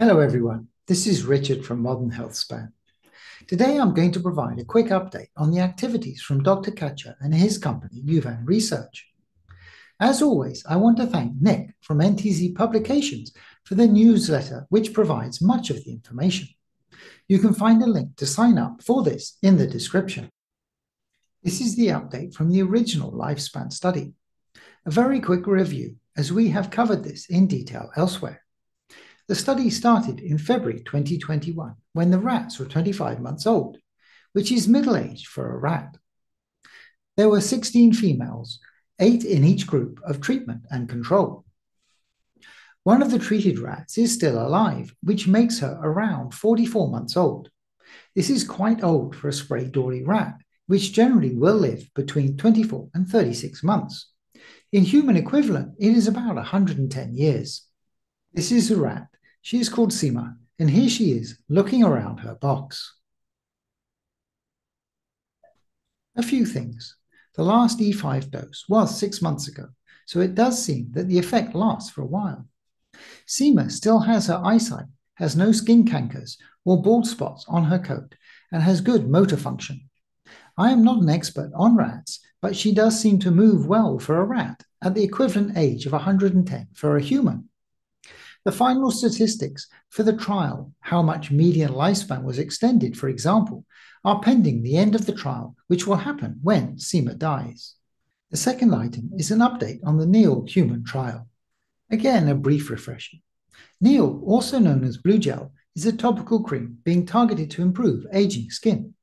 Hello, everyone. This is Richard from Modern Health Span. Today, I'm going to provide a quick update on the activities from Dr. Katcher and his company, Yuvan Research. As always, I want to thank Nick from NTZ Publications for the newsletter, which provides much of the information. You can find a link to sign up for this in the description. This is the update from the original lifespan study. A very quick review, as we have covered this in detail elsewhere. The study started in February 2021 when the rats were 25 months old, which is middle age for a rat. There were 16 females, eight in each group of treatment and control. One of the treated rats is still alive, which makes her around 44 months old. This is quite old for a Sprague Dawley rat, which generally will live between 24 and 36 months. In human equivalent, it is about 110 years. This is a rat she is called Sima, and here she is looking around her box. A few things. The last E5 dose was six months ago, so it does seem that the effect lasts for a while. Seema still has her eyesight, has no skin cankers or bald spots on her coat, and has good motor function. I am not an expert on rats, but she does seem to move well for a rat at the equivalent age of 110 for a human. The final statistics for the trial, how much median lifespan was extended, for example, are pending the end of the trial, which will happen when Seema dies. The second item is an update on the NEEL human trial. Again, a brief refresher. NEEL, also known as Blue Gel, is a topical cream being targeted to improve aging skin.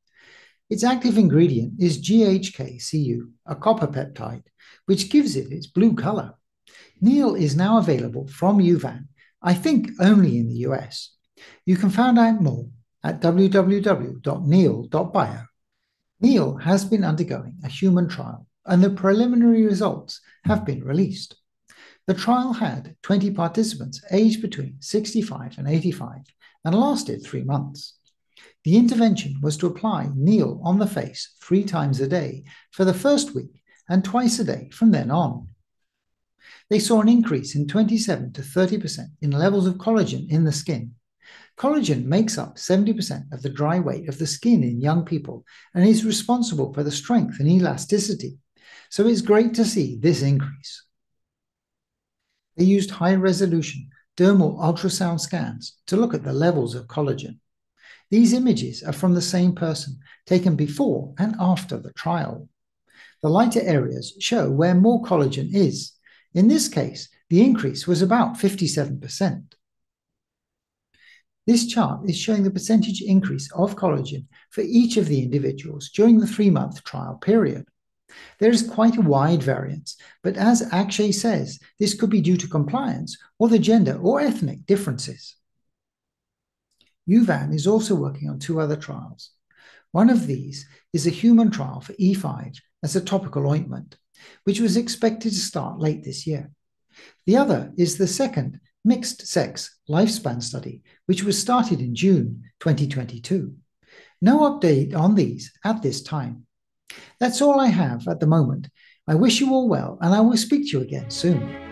Its active ingredient is GHK-Cu, a copper peptide, which gives it its blue color. NEEL is now available from Yuvan I think only in the US. You can find out more at www.neel.bio. NEEL has been undergoing a human trial, and the preliminary results have been released. The trial had 20 participants aged between 65 and 85 and lasted three months. The intervention was to apply NEEL on the face three times a day for the first week and twice a day from then on they saw an increase in 27 to 30% in levels of collagen in the skin. Collagen makes up 70% of the dry weight of the skin in young people and is responsible for the strength and elasticity. So it's great to see this increase. They used high resolution dermal ultrasound scans to look at the levels of collagen. These images are from the same person, taken before and after the trial. The lighter areas show where more collagen is, in this case, the increase was about 57%. This chart is showing the percentage increase of collagen for each of the individuals during the three-month trial period. There is quite a wide variance, but as Akshay says, this could be due to compliance or the gender or ethnic differences. Yuvan is also working on two other trials. One of these is a human trial for E5 as a topical ointment which was expected to start late this year. The other is the second mixed sex lifespan study, which was started in June 2022. No update on these at this time. That's all I have at the moment. I wish you all well, and I will speak to you again soon.